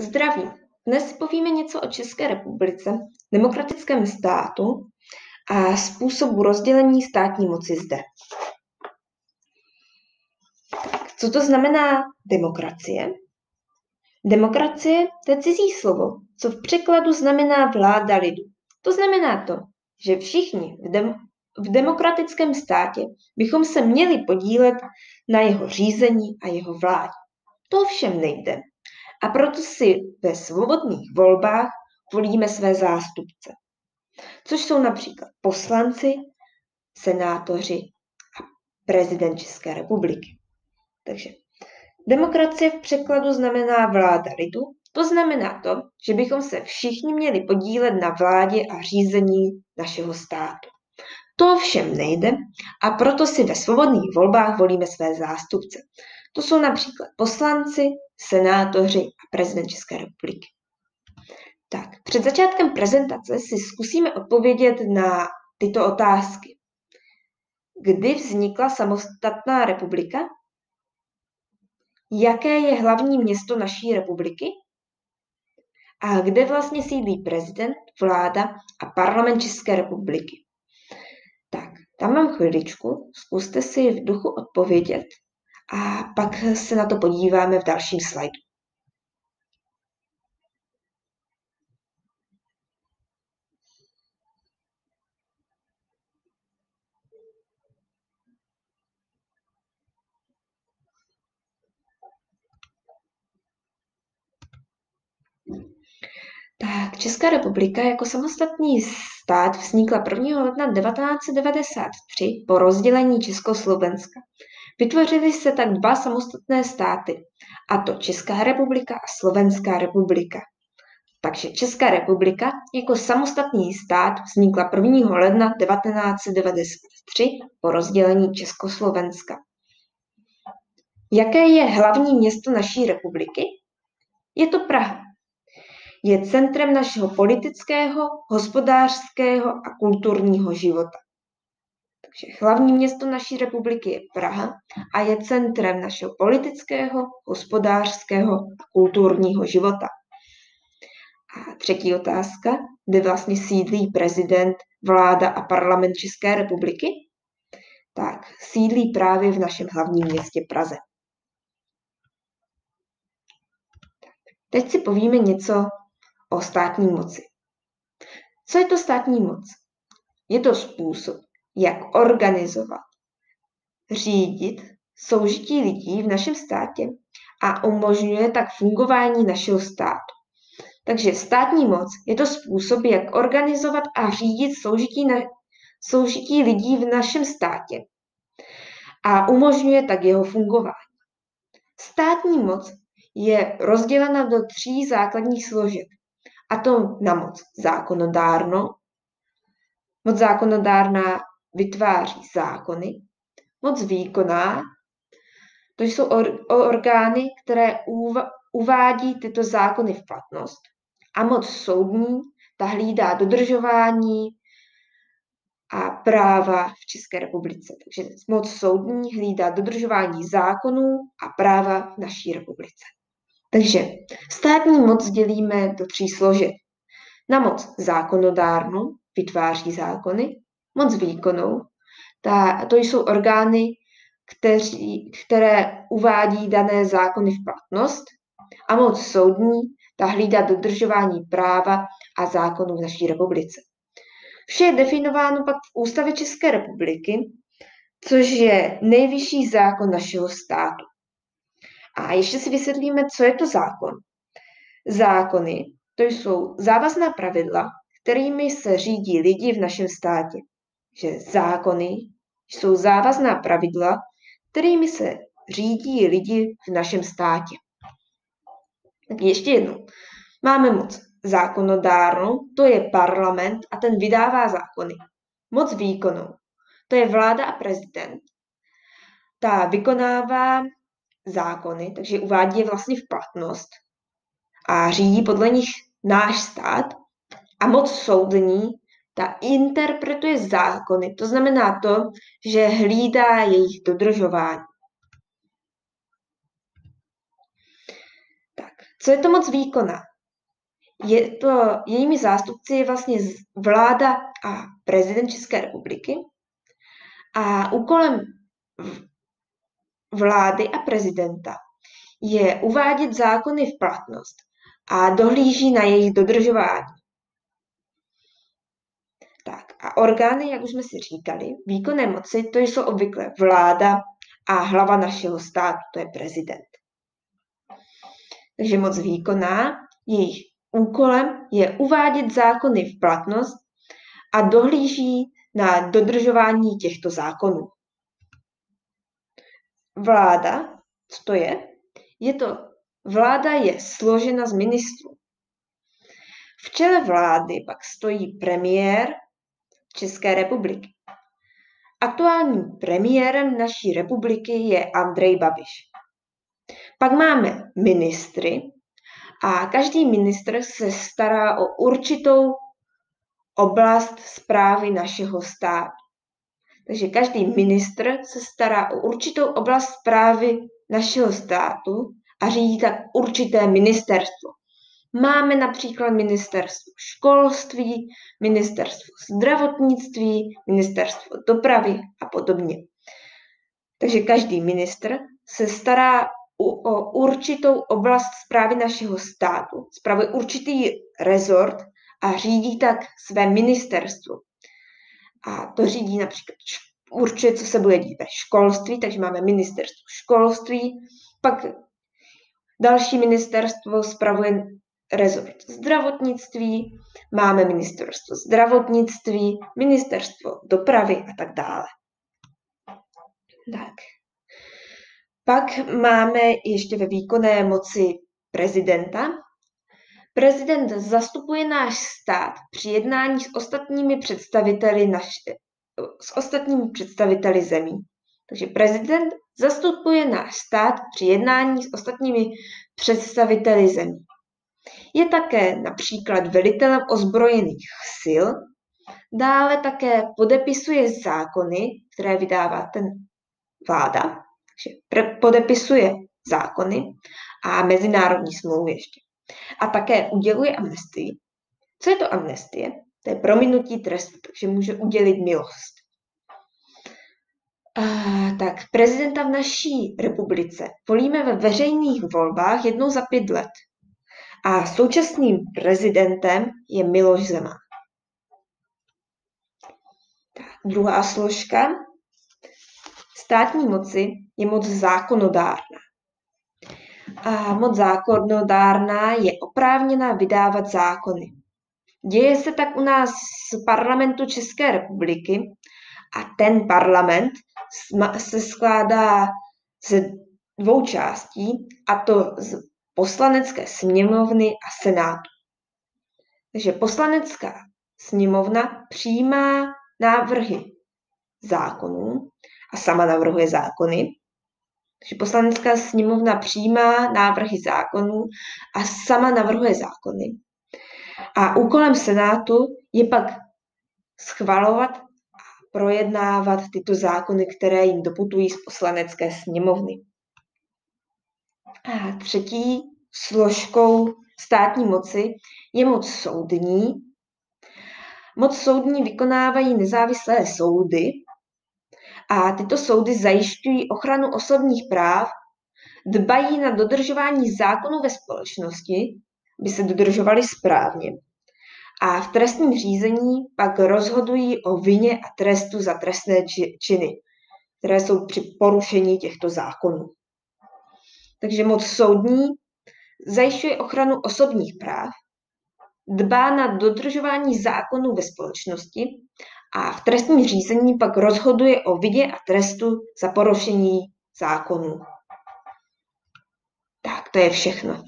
Zdravím. Dnes si povíme něco o České republice, demokratickém státu a způsobu rozdělení státní moci zde. Co to znamená demokracie? Demokracie to je cizí slovo, co v překladu znamená vláda lidu. To znamená to, že všichni v, dem- v demokratickém státě bychom se měli podílet na jeho řízení a jeho vládě. To ovšem nejde. A proto si ve svobodných volbách volíme své zástupce, což jsou například poslanci, senátoři a prezident České republiky. Takže demokracie v překladu znamená vláda lidu, to znamená to, že bychom se všichni měli podílet na vládě a řízení našeho státu. To všem nejde a proto si ve svobodných volbách volíme své zástupce. To jsou například poslanci, senátoři a prezident České republiky. Tak, před začátkem prezentace si zkusíme odpovědět na tyto otázky. Kdy vznikla samostatná republika? Jaké je hlavní město naší republiky? A kde vlastně sídlí prezident, vláda a parlament České republiky? Tak, tam mám chviličku, zkuste si v duchu odpovědět a pak se na to podíváme v dalším slajdu. Tak, Česká republika jako samostatný stát vznikla 1. ledna 1993 po rozdělení Československa. Vytvořily se tak dva samostatné státy, a to Česká republika a Slovenská republika. Takže Česká republika jako samostatný stát vznikla 1. ledna 1993 po rozdělení Československa. Jaké je hlavní město naší republiky? Je to Praha. Je centrem našeho politického, hospodářského a kulturního života hlavní město naší republiky je Praha a je centrem našeho politického, hospodářského a kulturního života. A třetí otázka, kde vlastně sídlí prezident, vláda a parlament České republiky? Tak, sídlí právě v našem hlavním městě Praze. Teď si povíme něco o státní moci. Co je to státní moc? Je to způsob, jak organizovat, řídit soužití lidí v našem státě a umožňuje tak fungování našeho státu. Takže státní moc je to způsob, jak organizovat a řídit soužití, na, soužití lidí v našem státě a umožňuje tak jeho fungování. Státní moc je rozdělena do tří základních složek, a to na moc zákonodárnou, moc zákonodárná vytváří zákony, moc výkonná, to jsou or, orgány, které uv, uvádí tyto zákony v platnost, a moc soudní, ta hlídá dodržování a práva v České republice. Takže moc soudní hlídá dodržování zákonů a práva v naší republice. Takže státní moc dělíme do tří složek. Na moc zákonodárnu vytváří zákony, moc výkonnou. Ta, to jsou orgány, kteří, které uvádí dané zákony v platnost a moc soudní, ta hlídá dodržování práva a zákonů v naší republice. Vše je definováno pak v Ústavě České republiky, což je nejvyšší zákon našeho státu. A ještě si vysvětlíme, co je to zákon. Zákony to jsou závazná pravidla, kterými se řídí lidi v našem státě že zákony jsou závazná pravidla, kterými se řídí lidi v našem státě. Tak ještě jednou. Máme moc zákonodárnou, to je parlament a ten vydává zákony. Moc výkonnou, to je vláda a prezident. Ta vykonává zákony, takže uvádí je vlastně v platnost a řídí podle nich náš stát. A moc soudní, ta interpretuje zákony, to znamená to, že hlídá jejich dodržování. Tak, Co je to moc výkonná? Je to, jejími zástupci je vlastně vláda a prezident České republiky. A úkolem vlády a prezidenta je uvádět zákony v platnost a dohlíží na jejich dodržování. A orgány, jak už jsme si říkali, výkonné moci, to jsou obvykle vláda a hlava našeho státu, to je prezident. Takže moc výkonná, jejich úkolem je uvádět zákony v platnost a dohlíží na dodržování těchto zákonů. Vláda, co to je? Je to, vláda je složena z ministrů. V čele vlády pak stojí premiér České republiky. Aktuálním premiérem naší republiky je Andrej Babiš. Pak máme ministry a každý ministr se stará o určitou oblast zprávy našeho státu. Takže každý ministr se stará o určitou oblast zprávy našeho státu a řídí tak určité ministerstvo. Máme například ministerstvo školství, ministerstvo zdravotnictví, ministerstvo dopravy a podobně. Takže každý ministr se stará o určitou oblast zprávy našeho státu, spravuje určitý rezort a řídí tak své ministerstvo. A to řídí například určitě, co se bude dít ve školství, takže máme ministerstvo školství, pak další ministerstvo spravuje rezort zdravotnictví, máme ministerstvo zdravotnictví, ministerstvo dopravy a tak dále. Tak. Pak máme ještě ve výkonné moci prezidenta. Prezident zastupuje náš stát při jednání s ostatními představiteli, naš, s ostatními představiteli zemí. Takže prezident zastupuje náš stát při jednání s ostatními představiteli zemí. Je také například velitelem ozbrojených sil, dále také podepisuje zákony, které vydává ten vláda, podepisuje zákony a mezinárodní smlouvy ještě. A také uděluje amnestii. Co je to amnestie? To je prominutí trestu, takže může udělit milost. A, tak prezidenta v naší republice volíme ve veřejných volbách jednou za pět let. A současným prezidentem je Miloš Zeman. Druhá složka. Státní moci je moc zákonodárná. A moc zákonodárná je oprávněná vydávat zákony. Děje se tak u nás z parlamentu České republiky a ten parlament se skládá ze dvou částí, a to z poslanecké sněmovny a senátu. Takže poslanecká sněmovna přijímá návrhy zákonů a sama navrhuje zákony. Takže poslanecká sněmovna přijímá návrhy zákonů a sama navrhuje zákony. A úkolem Senátu je pak schvalovat a projednávat tyto zákony, které jim doputují z poslanecké sněmovny. Třetí složkou státní moci je moc soudní. Moc soudní vykonávají nezávislé soudy a tyto soudy zajišťují ochranu osobních práv, dbají na dodržování zákonů ve společnosti, by se dodržovaly správně. A v trestním řízení pak rozhodují o vině a trestu za trestné činy, které jsou při porušení těchto zákonů takže moc soudní zajišťuje ochranu osobních práv, dbá na dodržování zákonů ve společnosti a v trestním řízení pak rozhoduje o vidě a trestu za porušení zákonů. Tak, to je všechno.